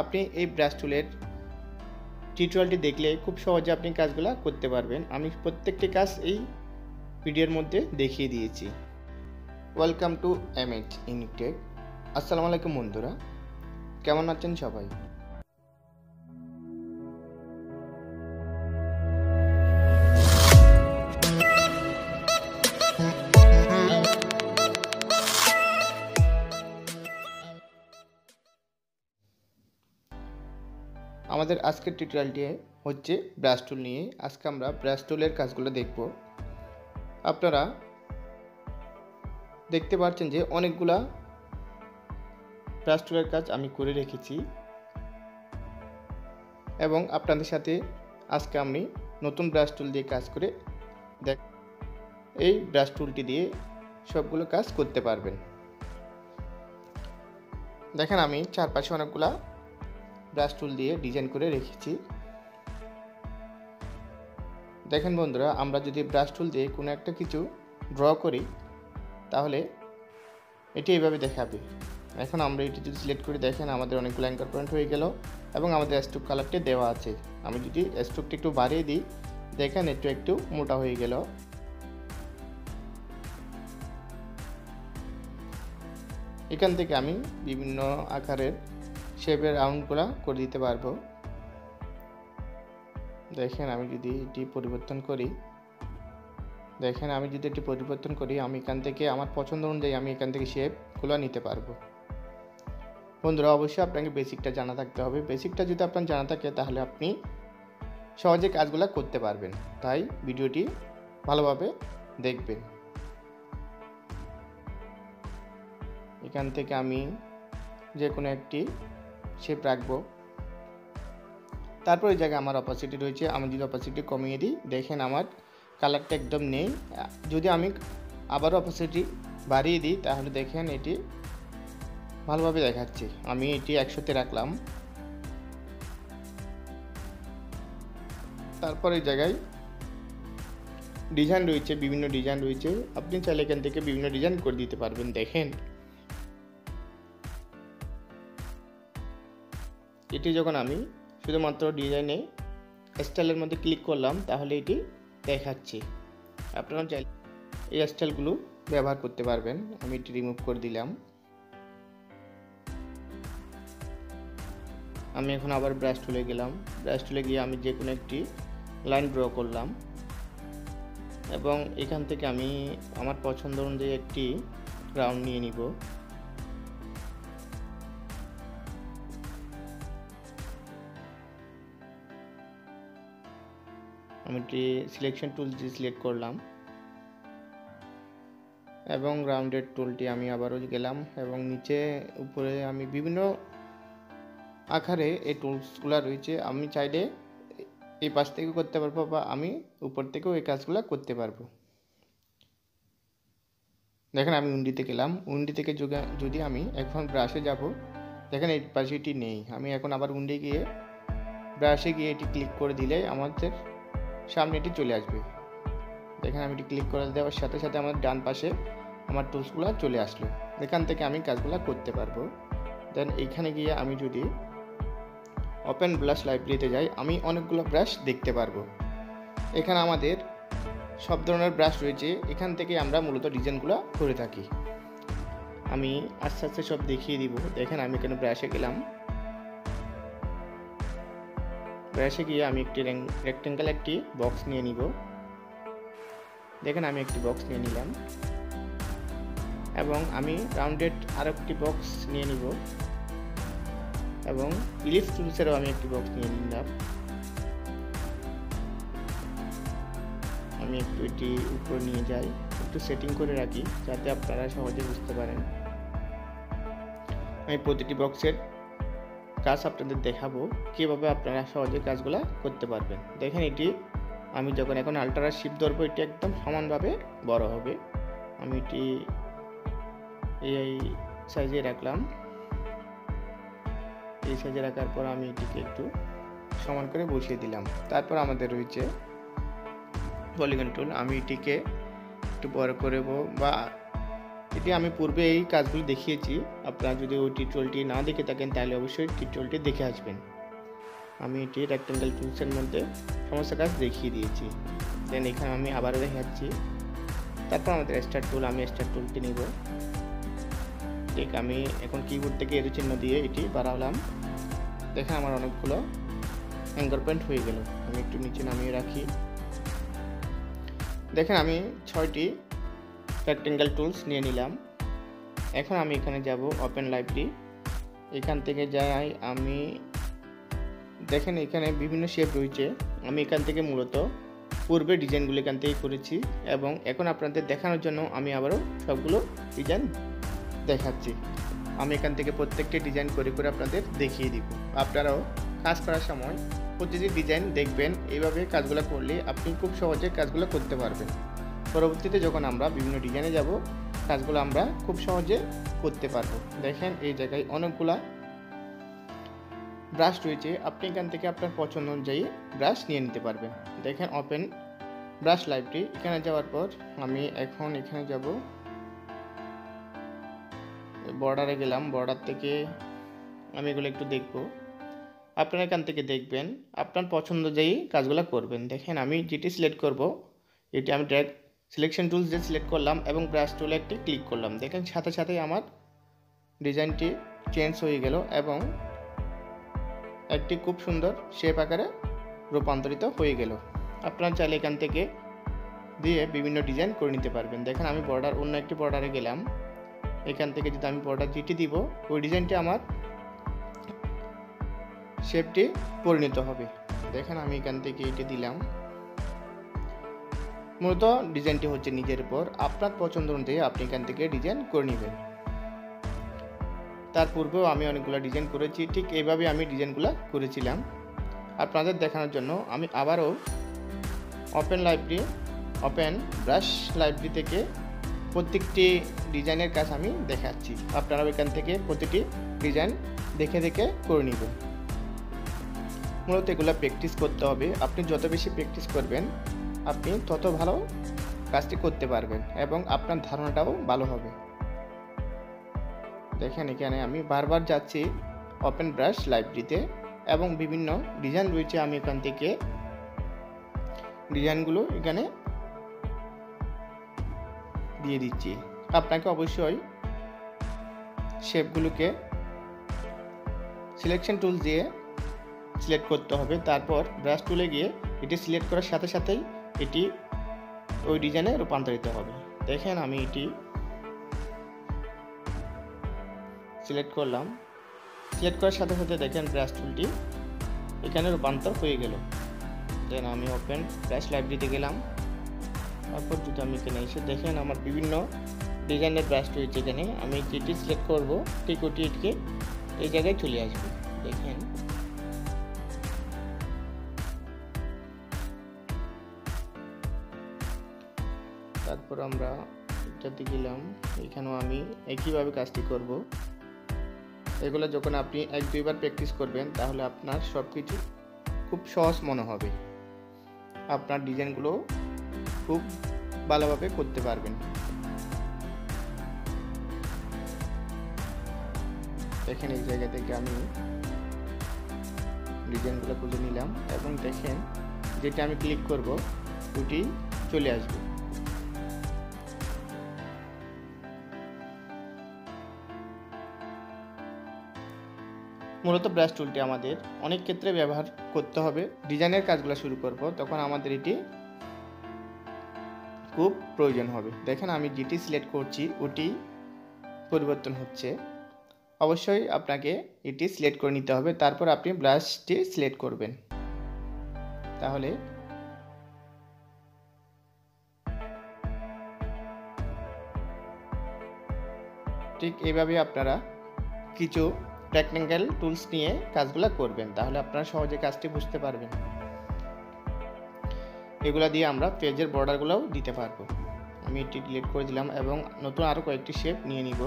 আপনি এই ব্রাশ টুলের টিউটোরিয়ালটি দেখলে খুব সহজে আপনি কাজগুলো করতে পারবেন। আমি প্রত্যেকটি কাজ এই ভিডিওর মধ্যে দেখিয়ে দিয়েছি। Welcome to M H intech আসসালামু আলাইকুম বন্ধুরা। কেমন আছেন সবাই? আমাদের আজকের টিউটোরিয়ালটি হচ্ছে ব্রাশ টুল নিয়ে। আজকে আমরা ব্রাশ টুলের কাজগুলো দেখব। আপনারা দেখতে পাচ্ছেন যে অনেকগুলা ব্রাশ টুলের কাজ আমি করে রেখেছি। এবং আপনাদের সাথে আজকে আমি নতুন ব্রাশ টুল দিয়ে কাজ করে দেখ এই ব্রাশ টুলটি দিয়ে সবগুলো কাজ করতে পারবেন। দেখেন আমি চারপাশে অনেকগুলা ব্রাশ টুল দিয়ে ডিজাইন করে রেখেছি। দেখেন বন্ধুরা, আমরা যদি ব্রাশ টুল দিয়ে কোনো একটা কিছু ড্র করি, তাহলে এটি এইভাবে দেখাবে। এখন আমরা এটি যদি সিলেক্ট করে দেখেন, আমাদের অনেকগুলো অ্যাঙ্কার পয়েন্ট হয়ে গেল এবং আমাদের স্ট্রোক কালারটি দেওয়া আছে। আমি যদি স্ট্রোকটি একটু বাড়িয়ে দিই, দেখেন একটু একটু মোটা হয়ে গেল। এখান থেকে আমি বিভিন্ন আকারের শেপের রাউন্ডগুলো করে দিতে পারব। দেখেন আমি যদি এটি পরিবর্তন করি, দেখেন আমি যদি এটি পরিবর্তন করি, আমি এখান থেকে আমার পছন্দ অনুযায়ী আমি এখান থেকে শেপগুলো নিতে পারব। বন্ধুরা, অবশ্যই আপনাকে বেসিকটা জানা থাকতে হবে। বেসিকটা যদি আপনার জানা থাকে, তাহলে আপনি সহজে কাজগুলো করতে পারবেন। তাই ভিডিওটি ভালোভাবে দেখবেন। এখান থেকে আমি যে কোনো একটি শেপ রাখব। তারপর এই জায়গায় আমার অপাসিটি রয়েছে, আমি যদি অপাসিটি কমিয়ে দিই, দেখেন আমার কালারটা একদম নেই। যদি আমি আবারও অপাসিটি বাড়িয়ে দিই, তাহলে দেখেন এটি ভালোভাবে দেখাচ্ছে। আমি এটি একশোতে রাখলাম। তারপর এই জায়গায় ডিজাইন রয়েছে, বিভিন্ন ডিজাইন রয়েছে। আপনি চাইলে এখান থেকে বিভিন্ন ডিজাইন করে দিতে পারবেন, দেখেন। এটি যখন আমি শুধুমাত্র ডিজাইনে স্টাইলের মধ্যে ক্লিক করলাম, তাহলে এটি দেখাচ্ছে। আপনারা চাইলে এই স্টাইলগুলো ব্যবহার করতে পারবেন। আমি এটি রিমুভ করে দিলাম। আমি এখন আবার ব্রাশ টুলে গেলাম। ব্রাশ টুলে গিয়ে আমি যে কোনো একটি লাইন ড্র করলাম। এবং এখান থেকে আমি আমার পছন্দ অনুযায়ী একটি রাউন্ড নিয়ে নিব। আমি সিলেকশন টুল দিয়ে সিলেক্ট করলাম। এবং রাউন্ডেড টুলটি আমি আবারও গেলাম এবং নিচে উপরে আমি বিভিন্ন আকারে এই টুলসগুলো রয়েছে। আমি চাইলে এই পাশ থেকে করতে পারব বা আমি উপর থেকেও এই কাজগুলো করতে পারব। দেখেন আমি উন্ডিতে গেলাম। উন্ডি থেকে যদি আমি এখন ব্রাশে যাব, দেখেন এই পাশে এটি নেই। আমি এখন আবার উন্ডি গিয়ে ব্রাশে গিয়ে এটি ক্লিক করে দিলে আমাদের সামনে এটি চলে আসবে। দেখেন আমি এটি ক্লিক করে দেওয়ার সাথে সাথে আমার ডান পাশে আমার টুলসগুলো চলে আসলো। এখান থেকে আমি কাজগুলো করতে পারব। দেন এইখানে গিয়ে আমি যদি ওপেন ব্রাশ লাইব্রেরিতে যাই, আমি অনেকগুলো ব্রাশ দেখতে পারব। এখানে আমাদের সব ধরনের ব্রাশ রয়েছে। এখান থেকে আমরা মূলত ডিজাইনগুলো করে থাকি। আমি আস্তে আস্তে সব দেখিয়ে দিব। দেখেন আমি এখানে ব্রাশে গেলাম। ব্রাশে গিয়ে আমি একটি রেক্টেঙ্গেল একটি বক্স নিয়ে নিব। দেখেন আমি একটি বক্স নিয়ে নিলাম। এবং আমি রাউন্ডেড আরও একটি বক্স নিয়ে নিব। এবং ইলিফ টুলসেরও আমি একটি বক্স নিয়ে নিলাম। আমি একটু এটি উপরে নিয়ে যাই, একটু সেটিং করে রাখি, যাতে আপনারা সহজে বুঝতে পারেন। আমি প্রতিটি বক্সের কাজ আপনাদের দেখাবো কীভাবে আপনারা সহজে কাজগুলো করতে পারবেন। দেখেন এটি, আমি যখন এখন আল্ট্রা শিপ ধরবো, এটি একদম সমানভাবে বড় হবে। আমি এটি এই সাইজে রাখলাম। এই সাইজে রাখার পর আমি এটিকে একটু সমান করে বসিয়ে দিলাম। তারপর আমাদের রয়েছে পলিগন টুল আমি এটিকে একটু বড় করব বা এটি আমি পূর্বে এই কাজগুলো দেখিয়েছি। আপনারা যদি ওই টিউটোরিয়ালটি না দেখে থাকেন, তাহলে অবশ্যই টিউটোরিয়ালটি দেখে আসবেন। আমি এটি রেক্টেঙ্গেল টুলসের মধ্যে সমস্ত কাজ দেখিয়ে দিয়েছি। দেন এখানে আমি আবারও দেখাচ্ছি। তারপর আমাদের স্টার টুল আমি স্টার টুলটি নিব। ঠিক, আমি এখন কিবোর্ড থেকে এর চিহ্ন দিয়ে এটি বাড়ালাম। দেখেন আমার অনেকগুলো অ্যাঙ্গার পয়েন্ট হয়ে গেল। আমি একটু নিচে নামিয়ে রাখি। দেখেন আমি ছয়টি রেক্টেঙ্গেল টুলস নিয়ে নিলাম। এখন আমি এখানে যাব ওপেন লাইব্রেরি এখান থেকে যাই আমি, দেখেন এখানে বিভিন্ন শেপ রয়েছে। আমি এখান থেকে মূলত পূর্বে ডিজাইনগুলো এখান থেকে করেছি এবং এখন আপনাদের দেখানোর জন্য আমি আবারও সবগুলো ডিজাইন দেখাচ্ছি। আমি এখান থেকে প্রত্যেকটি ডিজাইন করে করে আপনাদের দেখিয়ে দিব। আপনারাও কাজ করার সময় প্রতিটি ডিজাইন দেখবেন। এইভাবে কাজগুলো করলে আপনি খুব সহজে কাজগুলো করতে পারবেন। পরবর্তীতে যখন আমরা বিভিন্ন ডিজাইনে যাব, কাজগুলো আমরা খুব সহজে করতে পারব। দেখেন এই জায়গায় অনেকগুলা ব্রাশ রয়েছে। আপনি এখান থেকে আপনার পছন্দ অনুযায়ী ব্রাশ নিয়ে নিতে পারবেন। দেখেন ওপেন ব্রাশ লাইভটি এখানে যাওয়ার পর আমি এখন এখানে যাব। বর্ডারে গেলাম বর্ডার থেকে আমি এগুলো একটু দেখব। আপনারা এখান থেকে দেখবেন, আপনার পছন্দ অনুযায়ী কাজগুলো করবেন। দেখেন আমি যেটি সিলেক্ট করব, এটি আমি ড্র্যাগ সিলেকশন টুলস দিয়ে সিলেক্ট করলাম এবং ব্রাশ টুলে একটি ক্লিক করলাম। দেখেন, সাথে সাথেই আমার ডিজাইনটি চেঞ্জ হয়ে গেল এবং একটি খুব সুন্দর শেপ আকারে রূপান্তরিত হয়ে গেল। আপনারা চাইলে এখান থেকে দিয়ে বিভিন্ন ডিজাইন করে নিতে পারবেন। দেখেন, আমি বর্ডার অন্য একটি বর্ডারে গেলাম। এখান থেকে যদি আমি বর্ডার যেটি দিব, ওই ডিজাইনটি আমার শেপটি পরিণত হবে। দেখেন, আমি এখান থেকে এটি দিলাম। মূলত ডিজাইনটি হচ্ছে নিজের উপর আপনার পছন্দ অনুযায়ী আপনি এখান থেকে ডিজাইন করে নেবেন। তার পূর্বেও আমি অনেকগুলো ডিজাইন করেছি, ঠিক এইভাবে আমি ডিজাইনগুলো করেছিলাম। আপনাদের দেখানোর জন্য আমি আবারও open library open brush library থেকে প্রত্যেকটি ডিজাইনের কাজ আমি দেখাচ্ছি। আপনারাও এখান থেকে প্রতিটি ডিজাইন দেখে দেখে করে নেবেন। মূলত এগুলো প্র্যাকটিস করতে হবে। আপনি যত বেশি প্র্যাকটিস করবেন আপনি তত ভালো কাজটি করতে পারবেন এবং আপনার ধারণাটাও ভালো হবে। দেখেন এখানে আমি বারবার যাচ্ছি ওপেন ব্রাশ লাইব্রেরিতে এবং বিভিন্ন ডিজাইন রয়েছে, আমি এখান থেকে ডিজাইনগুলো এখানে দিয়ে দিচ্ছি। আপনাকে অবশ্যই শেপগুলোকে সিলেকশন টুল দিয়ে সিলেক্ট করতে হবে। তারপর ব্রাশ টুলে গিয়ে এটি সিলেক্ট করার সাথে সাথেই এটি ওই ডিজাইনে রূপান্তরিত হবে। দেখেন আমি এটি সিলেক্ট করলাম। সিলেক্ট করার সাথে সাথে দেখেন ব্রাশ টুলটি এখানে রূপান্তর হয়ে গেল। দেন আমি ওপেন ব্রাশ লাইব্রেরিতে গেলাম। তারপর যদি আমি এখানে এসে দেখেন আমার বিভিন্ন ডিজাইনের ব্রাশ রয়েছে এখানে, আমি যেটি সিলেক্ট করব, ঠিক ওটি এটিকে এই জায়গায় চলে আসবে। দেখেন তারপর আমরা এটাতে গেলাম। এখানেও আমি একইভাবে কাজটি করব। এগুলো যখন আপনি এক দুইবার প্র্যাকটিস করবেন, তাহলে আপনার সব কিছু খুব সহজ মনে হবে। আপনার ডিজাইনগুলো খুব ভালোভাবে করতে পারবেন। দেখেন এই জায়গা থেকে আমি ডিজাইনগুলো খুঁজে নিলাম এবং দেখেন যেটা আমি ক্লিক করব, ওটি চলে আসবে। মূলত ব্রাশ টুলটি আমাদের অনেক ক্ষেত্রে ব্যবহার করতে হবে। ডিজাইনের কাজগুলো শুরু করব, তখন আমাদের এটি খুব প্রয়োজন হবে। দেখেন আমি যেটি সিলেক্ট করছি, ওটি পরিবর্তন হচ্ছে। অবশ্যই আপনাকে এটি সিলেক্ট করে নিতে হবে, তারপর আপনি ব্রাশটি সিলেক্ট করবেন। তাহলে ঠিক এইভাবে আপনারা কিছু টেকনিক্যাল টুলস নিয়ে কাজগুলো করবেন, তাহলে আপনারা সহজে কাজটি বুঝতে পারবেন। এগুলা দিয়ে আমরা পেজের বর্ডারগুলোও দিতে পারব। আমি এটি ডিলিট করে দিলাম এবং নতুন আরও কয়েকটি শেপ নিয়ে নিব।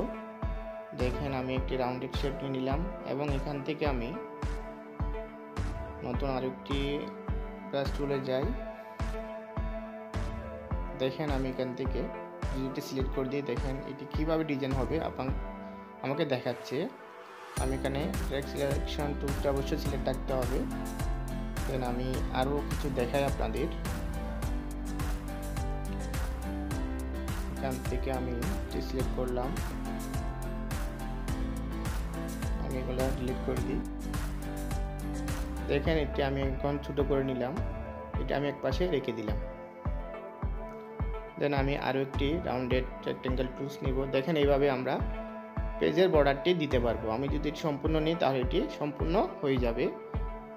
দেখেন আমি একটি রাউন্ডেড শেপ নিয়ে নিলাম এবং এখান থেকে আমি নতুন আরেকটি ব্রাশ টুলে যাই। দেখেন আমি এখান থেকে এটি সিলেক্ট করে দিয়ে দেখেন এটি কীভাবে ডিজাইন হবে আপনার আমাকে দেখাচ্ছে। আমি এখানে ট্র্যাক সিলেকশন টুলটা অবশ্যই সিলেক্ট রাখতে হবে। দেন আমি আরও কিছু দেখাই আপনাদের। এখান থেকে আমি সিলেক্ট করলাম। আমি এগুলো ডিলিট করে দিই। দেখেন, এটি আমি এখন ছোটো করে নিলাম। এটা আমি এক পাশে রেখে দিলাম। দেন আমি আরও একটি রাউন্ডেড রেক্টেঙ্গেল টুলস নিব। দেখেন, এইভাবে আমরা পেজের বর্ডারটি দিতে পারব। আমি যদি সম্পূর্ণ নিই, তাহলে এটি সম্পূর্ণ হয়ে যাবে।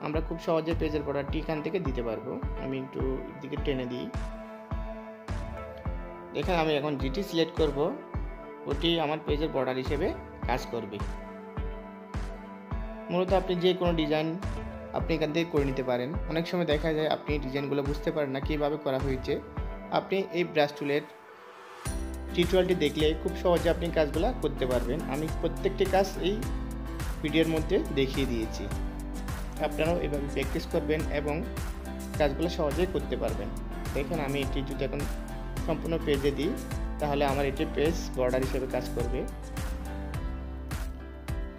আমরা খুব সহজে পেজের বর্ডারটি এখান থেকে দিতে পারব। আমি একটু দিকে টেনে দিই। দেখেন, আমি এখন যেটি সিলেক্ট করব। ওটি আমার পেজের বর্ডার হিসেবে কাজ করবে। মূলত আপনি যে কোনো ডিজাইন আপনি এখান থেকে করে নিতে পারেন। অনেক সময় দেখা যায় আপনি ডিজাইনগুলো বুঝতে পারেন না কীভাবে করা হয়েছে। আপনি এই ব্রাশ টুলের টিউটোরিয়ালটি দেখলে খুব সহজে আপনি কাজগুলো করতে পারবেন। আমি প্রত্যেকটি কাজ এই ভিডিওর মধ্যে দেখিয়ে দিয়েছি। আপনারাও এভাবে প্র্যাকটিস করবেন এবং কাজগুলো সহজেই করতে পারবেন। দেখেন আমি এটি যদি এখন সম্পূর্ণ পেজে দিই, তাহলে আমার এটি পেজ বর্ডার হিসেবে কাজ করবে।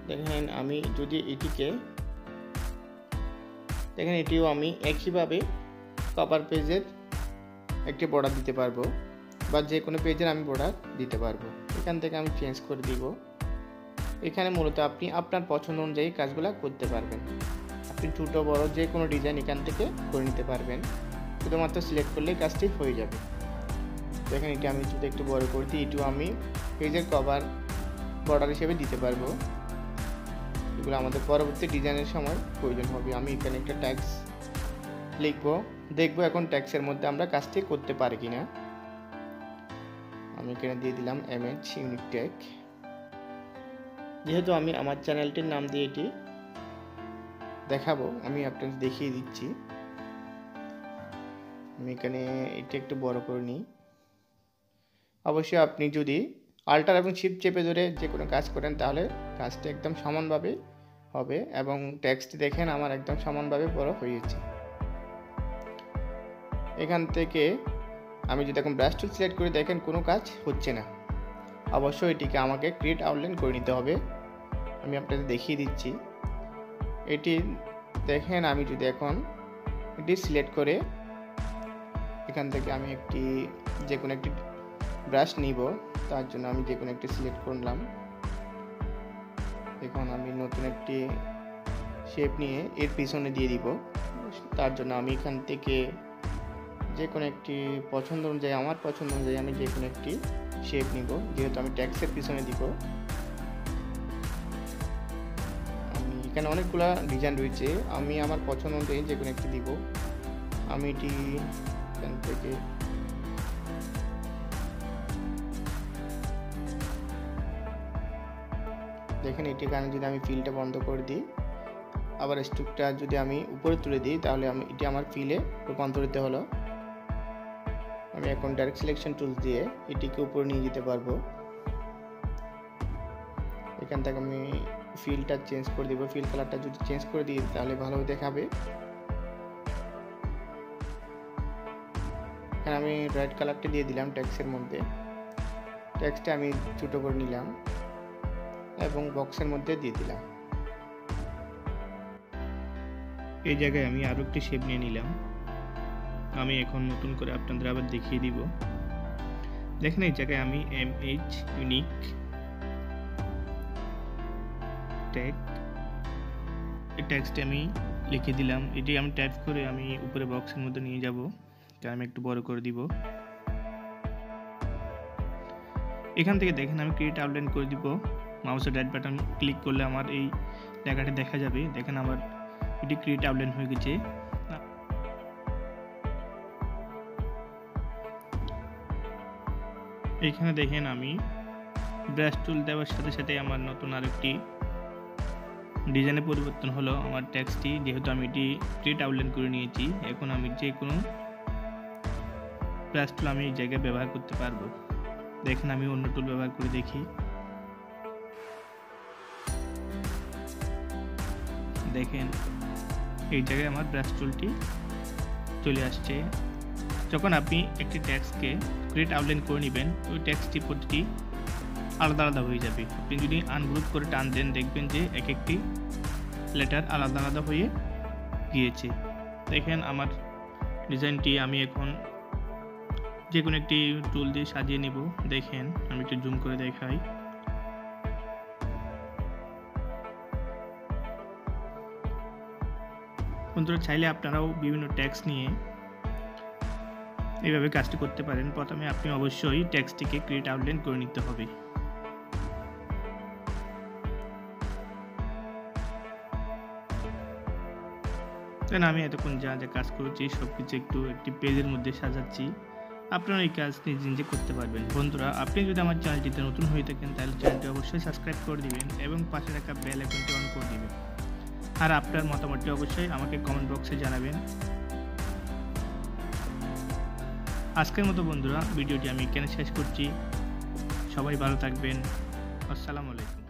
দেখেন আমি যদি এটিকে, দেখেন এটিও আমি একইভাবে কভার পেজের একটি বর্ডার দিতে পারব। বা যে কোনো পেজের আমি বর্ডার দিতে পারব। এখান থেকে আমি চেঞ্জ করে দিব। এখানে মূলত আপনি আপনার পছন্দ অনুযায়ী কাজগুলো করতে পারবেন। আপনি ছোটো, বড় যে কোনো ডিজাইন এখান থেকে করে নিতে পারবেন। শুধুমাত্র সিলেক্ট করলেই কাজটি হয়ে যাবে। দেখেন এটি আমি যদি একটু বড় করে দিই এটিও আমি পেজের কভার বর্ডার হিসেবে দিতে পারব। এগুলো আমাদের পরবর্তী ডিজাইনের সময় প্রয়োজন হবে। আমি এখানে একটা ট্যাক্স লিখব। দেখব এখন ট্যাক্সের মধ্যে আমরা কাজটি করতে পারি কিনা। আমি এখানে দিয়ে দিলাম এম এইচ ইউনিক ট্যাগ যেহেতু আমি আমার চ্যানেলটির নাম দিয়ে এটি দেখাবো, আমি আপনাদের দেখিয়ে দিচ্ছি। আমি এখানে এটা একটু বড় করে নিই। অবশ্যই আপনি যদি আল্টার এবং শিপ চেপে ধরে যে কোনো কাজ করেন, তাহলে কাজটা একদম সমানভাবে হবে এবং ট্যাক্সটি দেখেন আমার একদম সমানভাবে বড় হয়েছে এখান থেকে আমি যদি এখন ব্রাশ টুল সিলেক্ট করে দেখেন, কোনো কাজ হচ্ছে না। অবশ্যই এটিকে আমাকে ক্রিয়েট আউটলাইন করে নিতে হবে। আমি আপনাদের দেখিয়ে দিচ্ছি। এটি দেখেন, আমি যদি এখন এটি সিলেক্ট করে এখান থেকে আমি একটি, যে কোনো একটি ব্রাশ নিব, তার জন্য আমি যে কোনো একটি সিলেক্ট করলাম এখন আমি নতুন একটি শেপ নিয়ে এর পিছনে দিয়ে দিব। তার জন্য আমি এখান থেকে যে কোনো একটি পছন্দ অনুযায়ী, আমার পছন্দ অনুযায়ী আমি যে কোনো একটি শেপ নিব। যেহেতু আমি ট্যাক্সের পিছনে দিব। আমি এখানে অনেকগুলো ডিজাইন রয়েছে। আমি আমার পছন্দ অনুযায়ী যে কোনো একটি দিব। আমি এটি এখান থেকে দেখেন, এটি কারণে যদি আমি ফিলটা বন্ধ করে দিই, আবার স্টুকটা যদি আমি উপরে তুলে দিই, তাহলে আমি, এটি আমার ফিলে রূপান্তরিত হলো। আমি এখন ডাইরেক্ট সিলেকশন টুল দিয়ে এটিকে উপরে নিয়ে যেতে পারব। এখান থেকে আমি ফিলটা চেঞ্জ করে দিব। ফিল কালারটা যদি চেঞ্জ করে দিই, তাহলে ভালোভাবে দেখাবে। এখানে আমি রেড কালারটা দিয়ে দিলাম ট্যাক্সের মধ্যে। ট্যাক্সটা আমি ছোটো করে নিলাম এবং বক্সের মধ্যে দিয়ে দিলাম। এই জায়গায় আমি আরও একটি শেপ নিয়ে নিলাম। আমি এখন নতুন করে আপনাদের আবার দেখিয়ে দিব। দেখেন এই জায়গায় আমি এম এইচ ইউনিক ট্যাগ ট্যাক্সটি আমি লিখে দিলাম। এটি আমি টাইপ করে আমি উপরে বক্সের মধ্যে নিয়ে যাব। তা আমি একটু বড় করে দিব। এখান থেকে দেখেন আমি ক্রিয়েট আউটলাইন করে দিব। মাউসের রাইট বাটন ক্লিক করলে আমার এই লেখাটি দেখা যাবে। দেখেন আমার এটি ক্রিয়েট আউটলাইন হয়ে গেছে। এখানে দেখেন আমি ব্রাশ টুল দেওয়ার সাথে সাথে আমার নতুন আরেকটি ডিজাইনে পরিবর্তন হলো আমার ট্যাক্সটি যেহেতু আমি এটি ক্রিয়েট আউটলাইন করে নিয়েছি, এখন আমি যে কোনো ব্রাশ টুল আমি এই জায়গায় ব্যবহার করতে পারব। দেখেন আমি অন্য টুল ব্যবহার করে দেখি। দেখেন এই জায়গায় আমার ব্রাশ টুলটি চলে আসছে। যখন আপনি একটি ট্যাক্সকে ক্রিয়েট আউটলাইন করে নেবেন, ওই ট্যাক্সটি প্রতিটি আলাদা আলাদা হয়ে যাবে। আপনি যদি আনগ্রুপ করে টান দেন, দেখবেন যে এক একটি লেটার আলাদা আলাদা হয়ে গিয়েছে। দেখেন আমার ডিজাইনটি আমি এখন যে কোনো একটি টুল দিয়ে সাজিয়ে নেব। দেখেন, আমি একটু জুম করে দেখাই। বন্ধুরা, চাইলে আপনারাও বিভিন্ন ট্যাক্স নিয়ে এইভাবে কাজটি করতে পারেন, প্রথমে আপনি অবশ্যই ট্যাক্সটিকে ক্রিয়েট আউটলাইন করে নিতে হবে। দেন আমি এতক্ষণ যা যা কাজ করেছি সব কিছু একটু একটি পেজের মধ্যে সাজাচ্ছি। আপনারা এই কাজ নিজে নিজে করতে পারবেন। বন্ধুরা, আপনি যদি আমার চ্যানেলটিতে নতুন হয়ে থাকেন, তাহলে চ্যানেলটি অবশ্যই সাবস্ক্রাইব করে দিবেন এবং পাশে রাখা বেল আইকনটি অন করে দিবেন। আর আপনার মতামতটি অবশ্যই আমাকে কমেন্ট বক্সে জানাবেন। আজকের মতো বন্ধুরা ভিডিওটি আমি এখানে শেষ করছি। সবাই ভালো থাকবেন। আসসালামু আলাইকুম।